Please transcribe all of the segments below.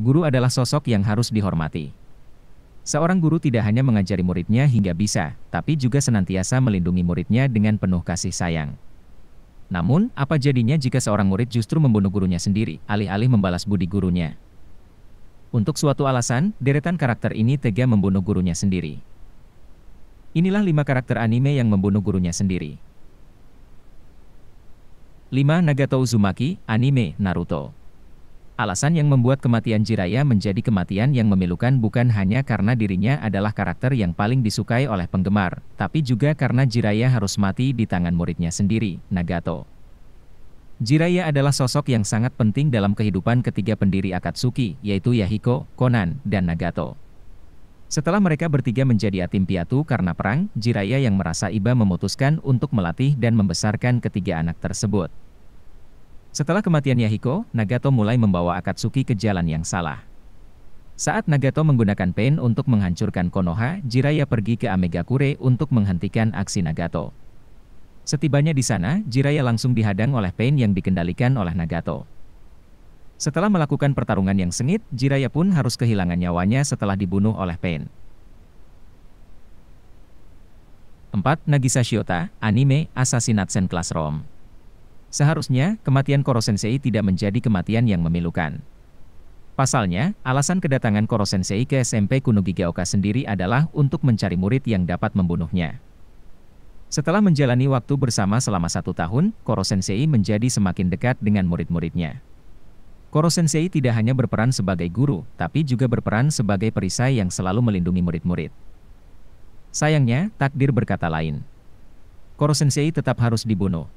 Guru adalah sosok yang harus dihormati. Seorang guru tidak hanya mengajari muridnya hingga bisa, tapi juga senantiasa melindungi muridnya dengan penuh kasih sayang. Namun, apa jadinya jika seorang murid justru membunuh gurunya sendiri, alih-alih membalas budi gurunya? Untuk suatu alasan, deretan karakter ini tega membunuh gurunya sendiri. Inilah lima karakter anime yang membunuh gurunya sendiri. 5. Nagato Uzumaki, Anime, Naruto Alasan yang membuat kematian Jiraya menjadi kematian yang memilukan bukan hanya karena dirinya adalah karakter yang paling disukai oleh penggemar, tapi juga karena Jiraya harus mati di tangan muridnya sendiri, Nagato. Jiraya adalah sosok yang sangat penting dalam kehidupan ketiga pendiri Akatsuki, yaitu Yahiko, Konan, dan Nagato. Setelah mereka bertiga menjadi yatim piatu karena perang, Jiraya yang merasa iba memutuskan untuk melatih dan membesarkan ketiga anak tersebut. Setelah kematian Yahiko, Nagato mulai membawa Akatsuki ke jalan yang salah. Saat Nagato menggunakan Pain untuk menghancurkan Konoha, Jiraiya pergi ke Amegakure untuk menghentikan aksi Nagato. Setibanya di sana, Jiraiya langsung dihadang oleh Pain yang dikendalikan oleh Nagato. Setelah melakukan pertarungan yang sengit, Jiraiya pun harus kehilangan nyawanya setelah dibunuh oleh Pain. 4. Nagisa Shiota, Anime, Assassination Classroom Seharusnya, kematian Koro Sensei tidak menjadi kematian yang memilukan. Pasalnya, alasan kedatangan Koro Sensei ke SMP Kunogigaoka sendiri adalah untuk mencari murid yang dapat membunuhnya. Setelah menjalani waktu bersama selama satu tahun, Koro Sensei menjadi semakin dekat dengan murid-muridnya. Koro Sensei tidak hanya berperan sebagai guru, tapi juga berperan sebagai perisai yang selalu melindungi murid-murid. Sayangnya, takdir berkata lain. Koro Sensei tetap harus dibunuh.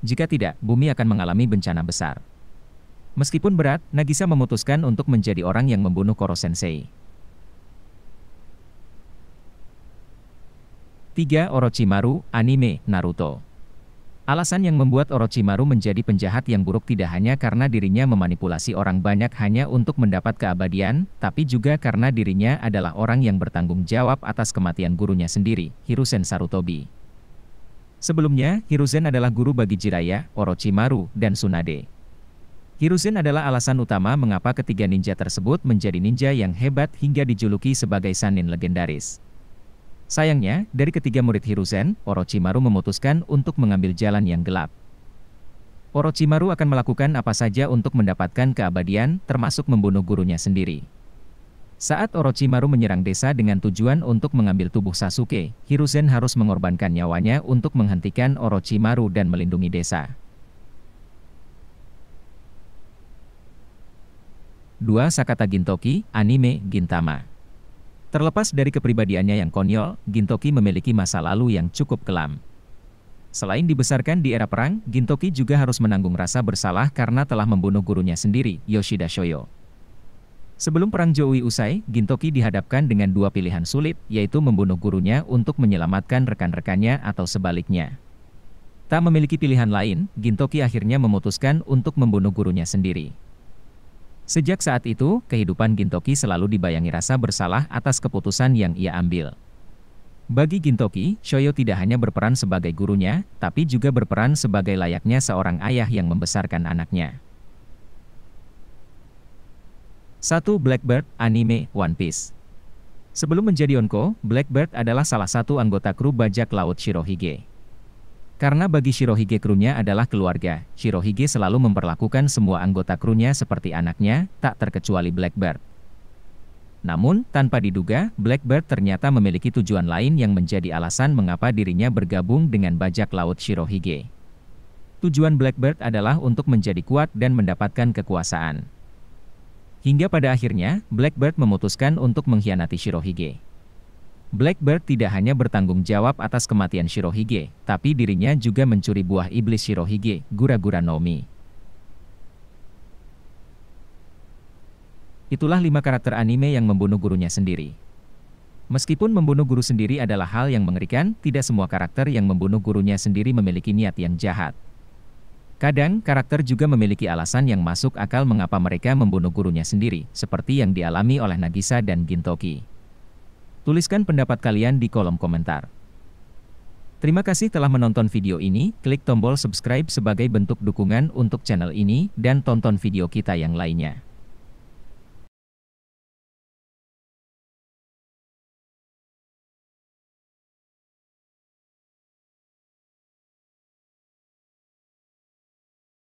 Jika tidak, bumi akan mengalami bencana besar. Meskipun berat, Nagisa memutuskan untuk menjadi orang yang membunuh Koro Sensei. 3. Orochimaru, Anime, Naruto Alasan yang membuat Orochimaru menjadi penjahat yang buruk tidak hanya karena dirinya memanipulasi orang banyak hanya untuk mendapat keabadian, tapi juga karena dirinya adalah orang yang bertanggung jawab atas kematian gurunya sendiri, Hiruzen Sarutobi. Sebelumnya, Hiruzen adalah guru bagi Jiraiya, Orochimaru, dan Tsunade. Hiruzen adalah alasan utama mengapa ketiga ninja tersebut menjadi ninja yang hebat hingga dijuluki sebagai Sanin legendaris. Sayangnya, dari ketiga murid Hiruzen, Orochimaru memutuskan untuk mengambil jalan yang gelap. Orochimaru akan melakukan apa saja untuk mendapatkan keabadian, termasuk membunuh gurunya sendiri. Saat Orochimaru menyerang desa dengan tujuan untuk mengambil tubuh Sasuke, Hiruzen harus mengorbankan nyawanya untuk menghentikan Orochimaru dan melindungi desa. 2. Sakata Gintoki, Anime, Gintama Terlepas dari kepribadiannya yang konyol, Gintoki memiliki masa lalu yang cukup kelam. Selain dibesarkan di era perang, Gintoki juga harus menanggung rasa bersalah karena telah membunuh gurunya sendiri, Yoshida Shoyo. Sebelum Perang Jowi usai, Gintoki dihadapkan dengan dua pilihan sulit, yaitu membunuh gurunya untuk menyelamatkan rekan-rekannya atau sebaliknya. Tak memiliki pilihan lain, Gintoki akhirnya memutuskan untuk membunuh gurunya sendiri. Sejak saat itu, kehidupan Gintoki selalu dibayangi rasa bersalah atas keputusan yang ia ambil. Bagi Gintoki, Shoyo tidak hanya berperan sebagai gurunya, tapi juga berperan sebagai layaknya seorang ayah yang membesarkan anaknya. 1. Blackbird, Anime, One Piece Sebelum menjadi Onko, Blackbird adalah salah satu anggota kru bajak laut Shirohige. Karena bagi Shirohige krunya adalah keluarga, Shirohige selalu memperlakukan semua anggota krunya seperti anaknya, tak terkecuali Blackbird. Namun, tanpa diduga, Blackbird ternyata memiliki tujuan lain yang menjadi alasan mengapa dirinya bergabung dengan bajak laut Shirohige. Tujuan Blackbird adalah untuk menjadi kuat dan mendapatkan kekuasaan. Hingga pada akhirnya, Blackbird memutuskan untuk mengkhianati Shirohige. Blackbird tidak hanya bertanggung jawab atas kematian Shirohige, tapi dirinya juga mencuri buah iblis Shirohige, Gura-Gura Nomi. Itulah lima karakter anime yang membunuh gurunya sendiri. Meskipun membunuh guru sendiri adalah hal yang mengerikan, tidak semua karakter yang membunuh gurunya sendiri memiliki niat yang jahat. Kadang, karakter juga memiliki alasan yang masuk akal mengapa mereka membunuh gurunya sendiri, seperti yang dialami oleh Nagisa dan Gintoki. Tuliskan pendapat kalian di kolom komentar. Terima kasih telah menonton video ini, klik tombol subscribe sebagai bentuk dukungan untuk channel ini, dan tonton video kita yang lainnya.